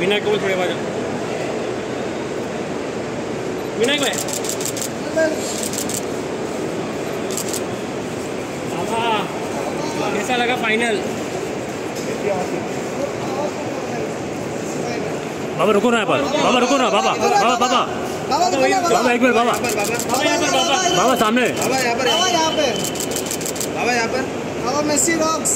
विनायक को थोड़े बाजू विनायक भाई कैसा लगा फाइनल बाबा रुको ना पर। बाबा रुको ना बाबा बाबा बाबा। बाबा एक मिनट बाबा। बाबा यहाँ पर बाबा। बाबा सामने। बाबा यहाँ पर। बाबा यहाँ पे। बाबा यहाँ पर। बाबा मेसी रॉक्स